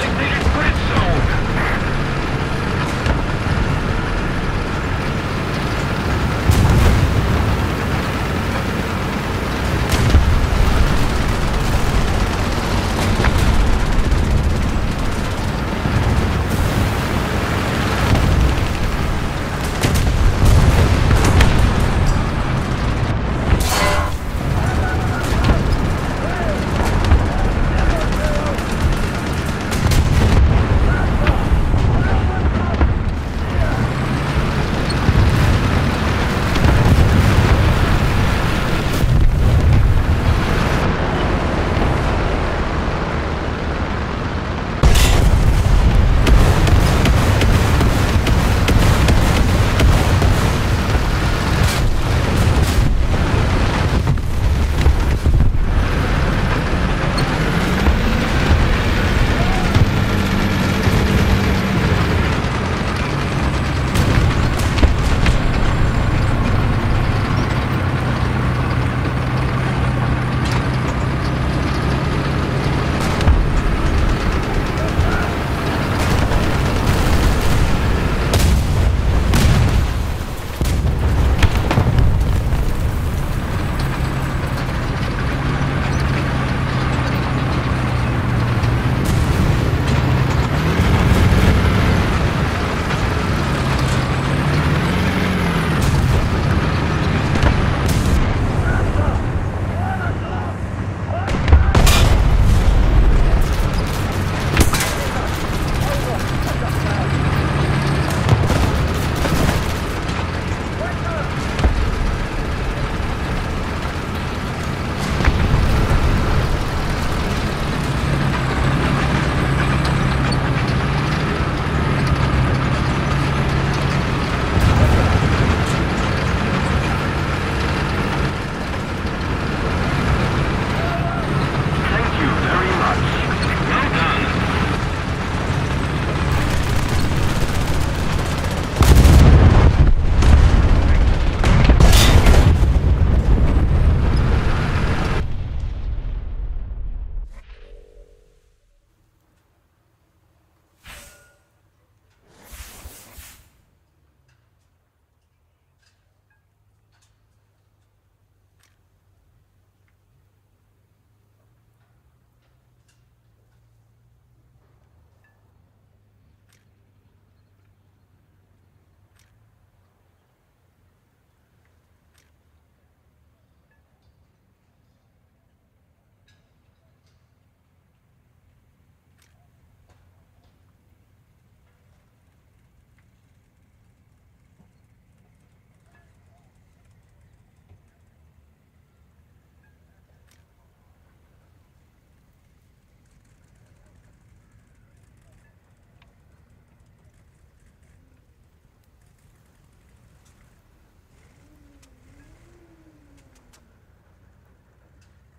Losing the exit zone!